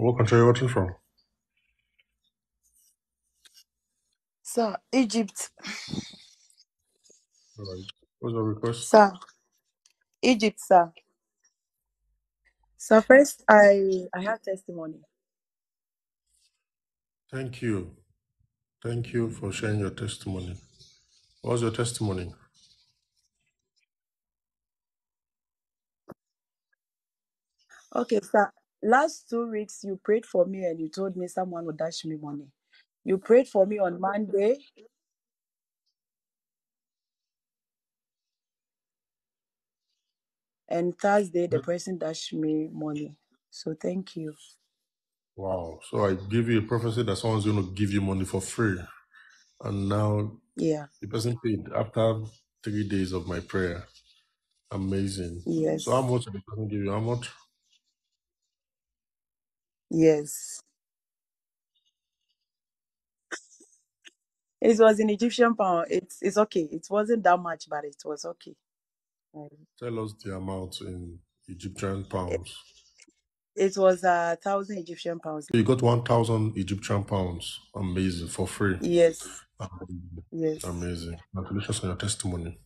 What country are you watching from? Sir, Egypt. All right. What's your request? Sir, Egypt, sir. So first, I I have testimony. Thank you. Thank you for sharing your testimony. What's your testimony? Okay, sir. Last two weeks, you prayed for me and you told me someone would dash me money. You prayed for me on Monday. And Thursday, the person dashed me money. So thank you. Wow. So I gave you a prophecy that someone's going to give you money for free. And now Yeah. the person paid after three days of my prayer. Amazing. So how much did the person give you? How much? Yes. It was in Egyptian pound. It's it's okay. It wasn't that much, but it was okay. Um, Tell us the amount in Egyptian It, pounds. it was a thousand Egyptian pounds. You got 1,000 Egyptian pounds. Amazing. For free. Yes. Amazing. Yes. Amazing. Congratulations on your testimony.